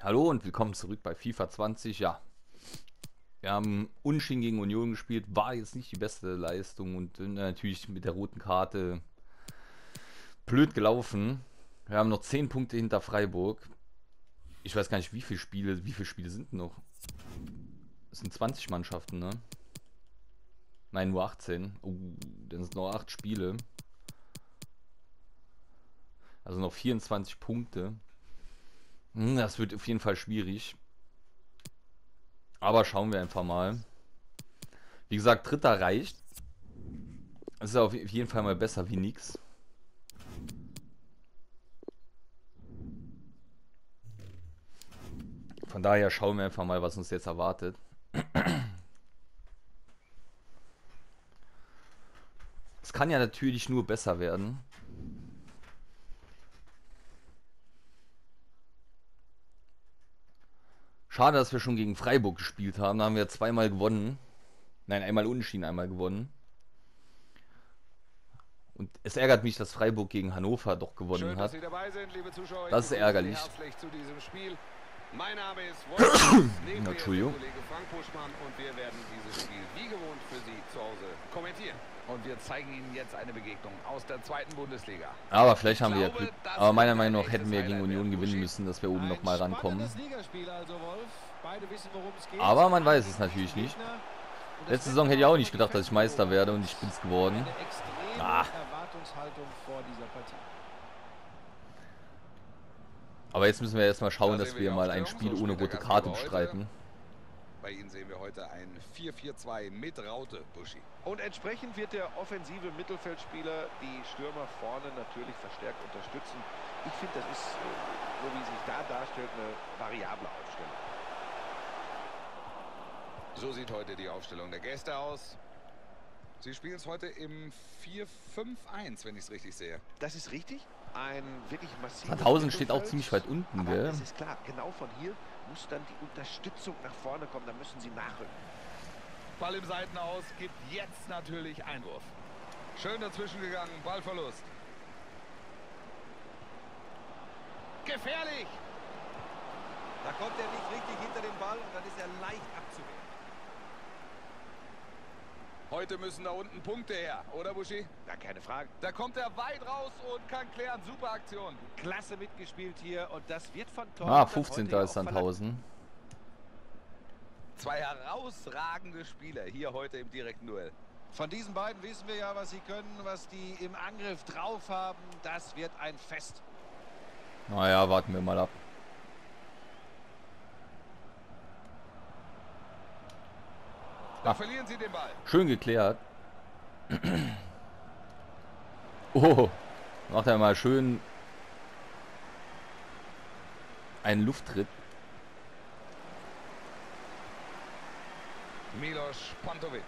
Hallo und willkommen zurück bei FIFA 20. Ja, wir haben Unschien gegen Union gespielt, war jetzt nicht die beste Leistung und natürlich mit der roten Karte blöd gelaufen. Wir haben noch 10 Punkte hinter Freiburg. Ich weiß gar nicht, wie viele Spiele, wie viele Spiele sind noch? Es sind 20 Mannschaften, ne? Nein, nur 18. Oh, dann sind noch 8 Spiele. Also noch 24 Punkte. Hm, das wird auf jeden Fall schwierig. Aber schauen wir einfach mal. Wie gesagt, dritter reicht. Das ist auf jeden Fall mal besser wie nix. Von daher schauen wir einfach mal, was uns jetzt erwartet. Es kann ja natürlich nur besser werden. Schade, dass wir schon gegen Freiburg gespielt haben. Da haben wir zweimal gewonnen. Nein, einmal unentschieden, einmal gewonnen. Und es ärgert mich, dass Freiburg gegen Hannover doch gewonnen Schön, hat. Sind, das ist ärgerlich. Mein Name ist Wolf. Entschuldigung. Kollege Frank Buschmann und wir werden dieses Spiel wie gewohnt für Sie zu Hause kommentieren. Und wir zeigen Ihnen jetzt eine Begegnung aus der zweiten Bundesliga. Aber vielleicht haben wir ja Glück. Aber meiner Meinung nach hätten wir gegen Union gewinnen müssen, dass wir oben nochmal rankommen. Also, Aber man weiß es natürlich nicht. Letzte Saison hätte ich auch nicht gedacht, dass ich Meister werde und ich bin es geworden. Ah. Aber jetzt müssen wir erstmal schauen, dass wir mal ein Spiel ohne rote Karte bestreiten. Bei Ihnen sehen wir heute ein 4-4-2 mit Raute, Buschi. Und entsprechend wird der offensive Mittelfeldspieler die Stürmer vorne natürlich verstärkt unterstützen. Ich finde, das ist, äh, so wie sich da darstellt, eine variable Aufstellung. So sieht heute die Aufstellung der Gäste aus. Sie spielen es heute im 4-5-1, wenn ich es richtig sehe. Das ist richtig. Ein wirklich massives Sandhausen steht auch ziemlich weit unten, gell? Das ist klar. Genau von hier muss dann die Unterstützung nach vorne kommen. Da müssen sie nachrücken. Ball im Seitenaus gibt jetzt natürlich Einwurf. Schön dazwischen gegangen. Ballverlust. Gefährlich! Da kommt er nicht richtig hinter den Ball und dann ist er leicht abzuwehren. Heute müssen da unten Punkte her, oder Buschi? Ja, keine Frage. Da kommt er weit raus und kann klären. Super Aktion. Klasse mitgespielt hier und das wird von Tor. Ah, 15. ist Sandhausen. Zwei herausragende Spieler hier heute im direkten Duell. Von diesen beiden wissen wir ja, was sie können, was die im Angriff drauf haben. Das wird ein Fest. Naja, warten wir mal ab. Da verlieren sie den Ball. Schön geklärt. Oh, macht er mal schön einen Lufttritt. Milos Pantovic.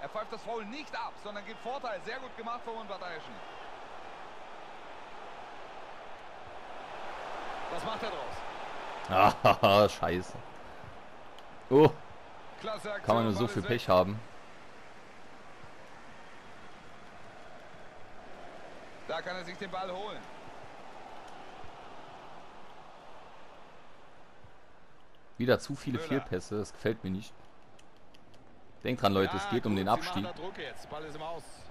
Er pfeift das Foul nicht ab, sondern gibt Vorteil. Sehr gut gemacht von Unparteiischen. Was macht er draus? Ah, scheiße. Oh. Kann man nur so viel Pech haben. Da kann er sich den Ball holen. Wieder zu viele Fehlpässe, das gefällt mir nicht. Denkt dran, Leute, es geht um den Abstieg.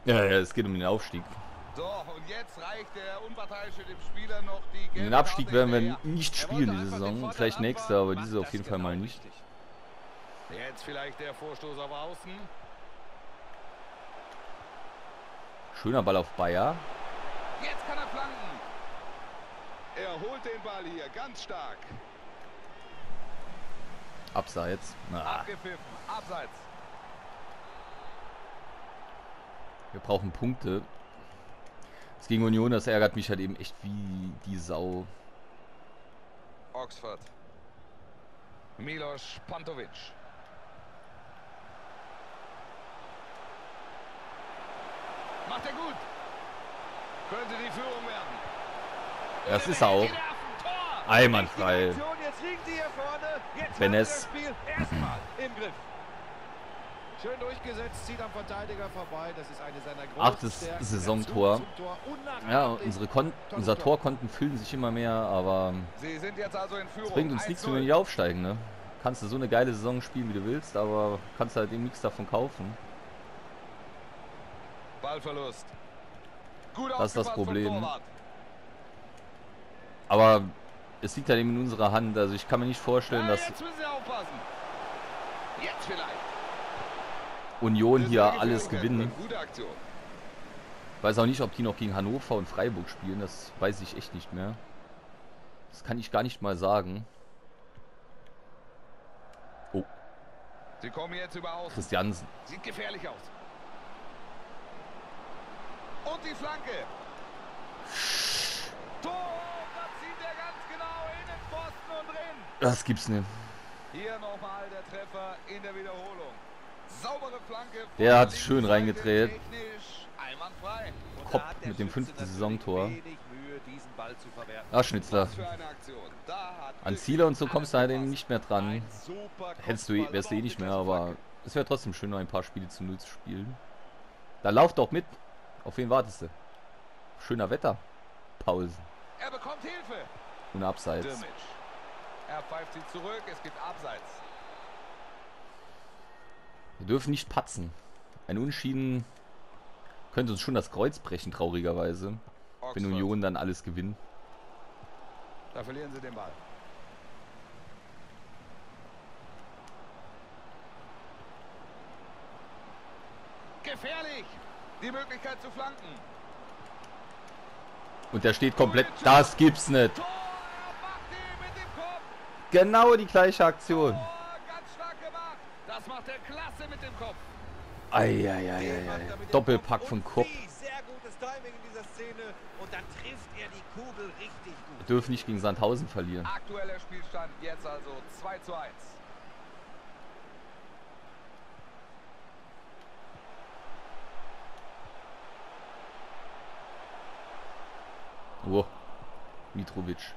Ja, ja, es geht um den Aufstieg. So, und jetzt reicht der Unparteiische dem Spieler noch die Den Abstieg werden wir nicht spielen diese Saison. Vielleicht nächste, aber diese auf jeden Fall mal nicht. Jetzt vielleicht der Vorstoß auf Außen. Schöner Ball auf Bayer. Jetzt kann er flanken. Er holt den Ball hier ganz stark. Abseits. Ah. Abseits. Wir brauchen Punkte. Das gegen Union, das ärgert mich halt eben echt wie die Sau. Oxford. Milos Pantovic. Macht er gut. Könnte die Führung werden. Das ist auch. Einwandfrei. Jetzt liegen sie hier vorne. Jetzt Benes. Spiel erstmal im Griff. Schön durchgesetzt, zieht am Verteidiger vorbei. Das ist eine seiner großen Achtes Stärken. Saisontor. Ja, unsere Kon unser Torkonten füllen sich immer mehr, aber also es bringt uns nichts, wenn wir 1-0. nicht aufsteigen, ne? Kannst du so eine geile Saison spielen, wie du willst, aber kannst halt eben nichts davon kaufen. Ballverlust. Gut Das ist das Problem. Aber es liegt halt eben in unserer Hand. Also ich kann mir nicht vorstellen, Ja, dass jetzt müssen Sie aufpassen. Jetzt vielleicht. Union hier alles gewinnen. Weiß auch nicht, ob die noch gegen Hannover und Freiburg spielen. Das weiß ich echt nicht mehr. Das kann ich gar nicht mal sagen. Oh, Sie kommen jetzt über Außen. Christiansen. Sieht gefährlich aus. Und die Flanke. Tor! Das zieht er ganz genau in den Pfosten und drin. Das gibt's nicht. Hier nochmal der Treffer in der Wiederholung. Saubere Flanke. von Der hat schön reingedreht. Kopp mit dem fünften Saisontor. Ah, Schnitzler. An Ziele und so kommst du halt eben nicht mehr dran. Hättest du, wärst du eh nicht mehr, aber es wäre trotzdem schön, noch ein paar Spiele zu Null zu spielen. Da lauf doch mit. Auf wen wartest du? Schöner Wetter. Pausen. Er bekommt Hilfe. Und abseits. Er pfeift sie zurück. Es gibt Abseits. Wir dürfen nicht patzen. Ein Unschieden könnte uns schon das Kreuz brechen, traurigerweise. Wenn Oxford. Union dann alles gewinnt. Da verlieren sie den Ball. Gefährlich. Die Möglichkeit zu flanken. Und der steht komplett. Das gibt's nicht. Genau die gleiche Aktion. Tor. Ganz stark gemacht. Das macht er klasse mit dem Kopf. Eieieiei. Doppelpack von Kopf. wie Sehr gutes Timing in dieser Szene. Und dann trifft er die Kugel richtig Wir dürfen nicht gegen Sandhausen verlieren. Aktueller Spielstand jetzt also 2 zu 1. Oh. Mitrovic.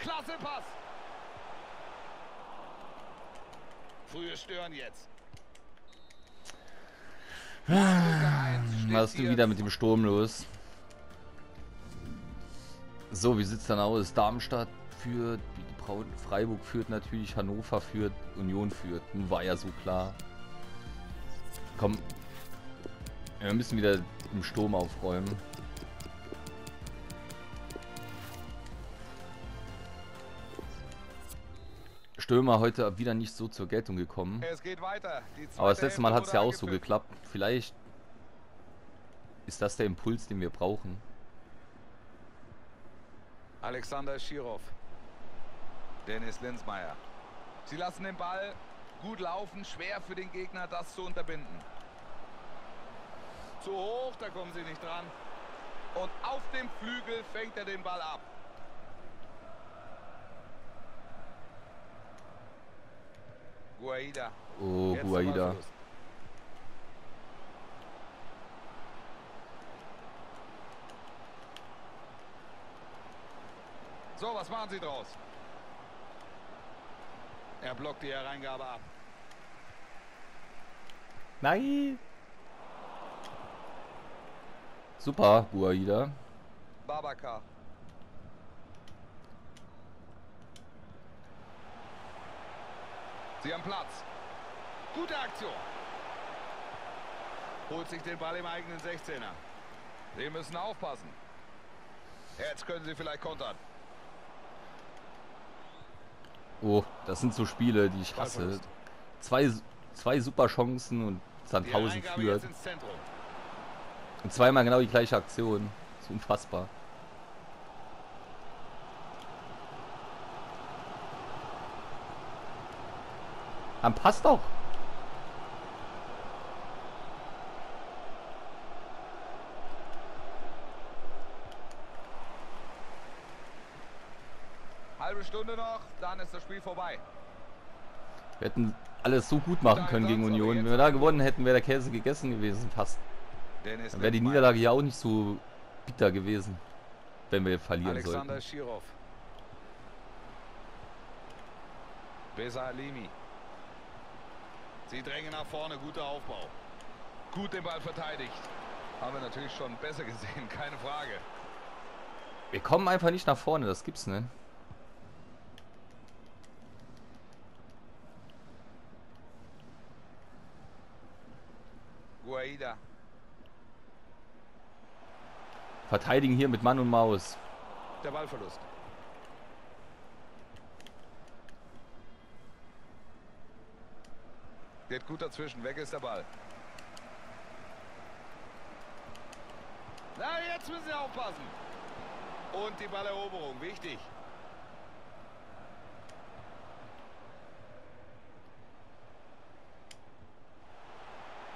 Klasse Pass. Frühe Stören jetzt. Was ist wieder mit dem Sturm los? So, wie sieht's dann aus? Darmstadt führt, Freiburg führt natürlich, Hannover führt, Union führt. War ja so klar. Komm. Wir müssen wieder im Sturm aufräumen. Stürmer heute wieder nicht so zur Geltung gekommen. Es geht weiter. Aber das letzte Mal hat es ja auch so geklappt. Vielleicht ist das der Impuls, den wir brauchen. Alexander Schirov. Dennis Linsmeier. Sie lassen den Ball gut laufen. Schwer für den Gegner, das zu unterbinden. Zu hoch, da kommen sie nicht dran. Und auf dem Flügel fängt er den Ball ab. Guaida. Oh, Jetzt Guaida. So, was machen Sie draus? Er blockt die Hereingabe ab. Nein! Super, Guaida. Babaka. Sie haben Platz. Gute Aktion. Holt sich den Ball im eigenen 16er. Sie müssen aufpassen. Jetzt können sie vielleicht kontern. Oh, das sind so Spiele, die ich hasse. Zwei, zwei super Chancen und Sandhausen führt. Und zweimal genau die gleiche Aktion. Das ist unfassbar. Dann passt doch. Halbe Stunde noch, dann ist das Spiel vorbei. Wir hätten alles so gut machen können gegen Union. Wenn wir da gewonnen hätten, wäre der Käse gegessen gewesen fast. Dann wäre die. Niederlage ja auch nicht so bitter gewesen, wenn wir verlieren Alexander sollten. Schirov. Besa Alimi. Sie drängen nach vorne, guter Aufbau. Gut den Ball verteidigt. Haben wir natürlich schon besser gesehen, keine Frage. Wir kommen einfach nicht nach vorne, das gibt's nicht. Guaida. Verteidigen hier mit Mann und Maus. Der Ballverlust. Geht gut dazwischen. Weg ist der Ball. Na, jetzt müssen Sie aufpassen. Und die Balleroberung. Wichtig.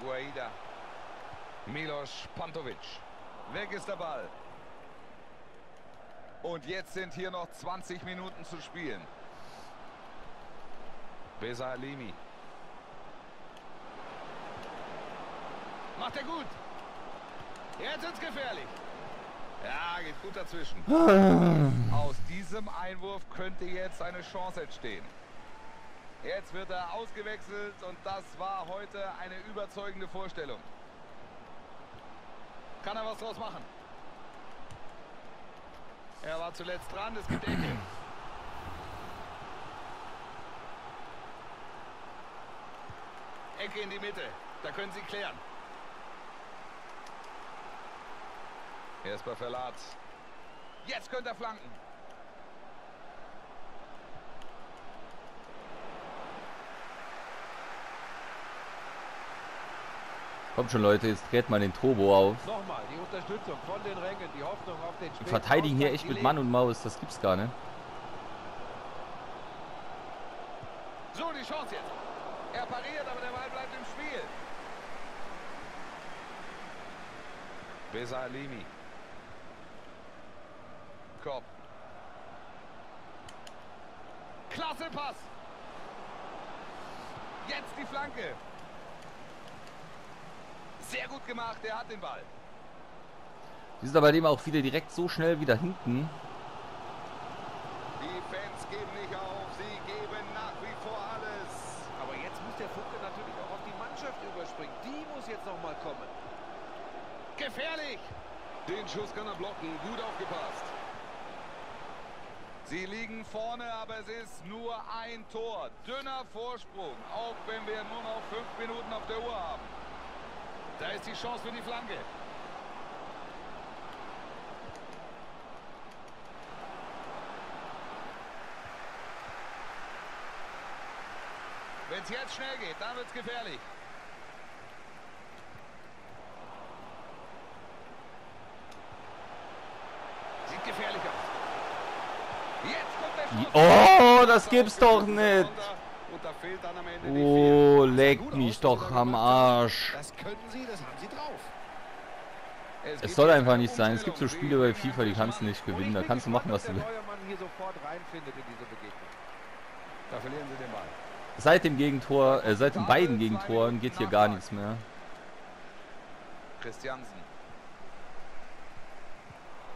Guaida. Milos Pantovic. Weg ist der Ball. Und jetzt sind hier noch 20 Minuten zu spielen. Besa Alimi. Macht er gut. Jetzt ist gefährlich. Ja, geht gut dazwischen. Aus diesem Einwurf könnte jetzt eine Chance entstehen. Jetzt wird er ausgewechselt und das war heute eine überzeugende Vorstellung. Kann er was draus machen? Er war zuletzt dran, es gibt Ecke. Ecke in die Mitte, da können sie klären. Erst bei Verlat. Jetzt könnte er flanken. Kommt schon Leute, jetzt dreht mal den Turbo auf. Nochmal die Unterstützung von den Rängen, die Hoffnung auf den Wir verteidigen hier echt mit Mann und Maus, das gibt's gar nicht. So, die Chance jetzt. Er pariert, aber der Ball bleibt im Spiel. Besa Alimi. Kopp. Klasse Pass. Jetzt die Flanke. Sehr gut gemacht, er hat den Ball. Die sind aber dem auch wieder direkt so schnell wieder hinten. Die Fans geben nicht auf, sie geben nach wie vor alles. Aber jetzt muss der Funke natürlich auch auf die Mannschaft überspringen. Die muss jetzt noch mal kommen. Gefährlich! Den Schuss kann er blocken, gut aufgepasst. Sie liegen vorne, aber es ist nur ein Tor. Dünner Vorsprung, auch wenn wir nur noch fünf Minuten auf der Uhr haben. Da ist die Chance für die Flanke. Wenn es jetzt schnell geht, dann wird es gefährlich. Sieht gefährlich aus. Jetzt kommt der Schuss. Oh, das gibt's doch nicht. Oh, leck mich doch am Arsch. Es soll einfach nicht sein. Es gibt so. Spiele bei FIFA, die kannst du nicht gewinnen. Da kannst du machen, was du willst. Seit dem Gegentor, äh, seit den beiden Gegentoren geht hier gar nichts mehr. Christiansen.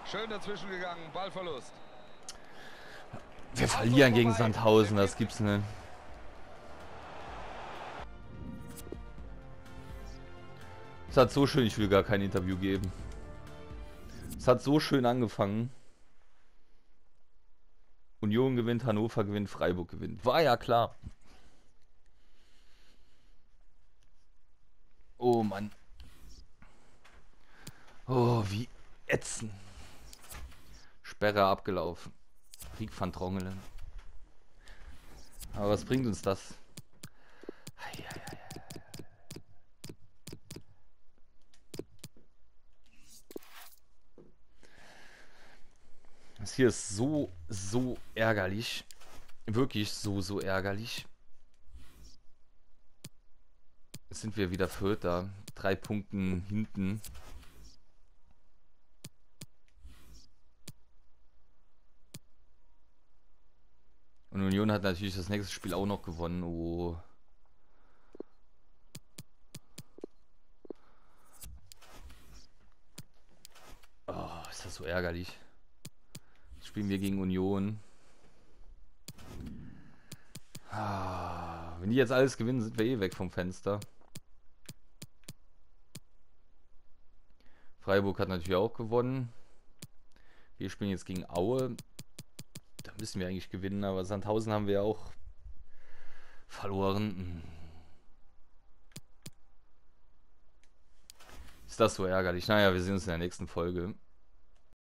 Schön dazwischen gegangen, Ballverlust. Wir verlieren gegen Sandhausen, das gibt's nicht. Es hat so schön, ich will gar kein Interview geben. Es hat so schön angefangen. Union gewinnt, Hannover gewinnt, Freiburg gewinnt. War ja klar. Oh Mann. Oh, wie ätzend. Sperre abgelaufen. Krieg van Drongelen. Aber was bringt uns das? Das hier ist so, so ärgerlich. Wirklich so, so ärgerlich. Jetzt sind wir wieder Vierter. Drei Punkten hinten. Und Union hat natürlich das nächste Spiel auch noch gewonnen. Oh. Oh, ist das so ärgerlich. Jetzt spielen wir gegen Union. Ah. wenn die jetzt alles gewinnen, sind wir eh weg vom Fenster. Freiburg hat natürlich auch gewonnen. Wir spielen jetzt gegen Aue. Müssen wir eigentlich gewinnen, aber Sandhausen haben wir auch verloren. Hm. Ist das so ärgerlich? Naja, wir sehen uns in der nächsten Folge.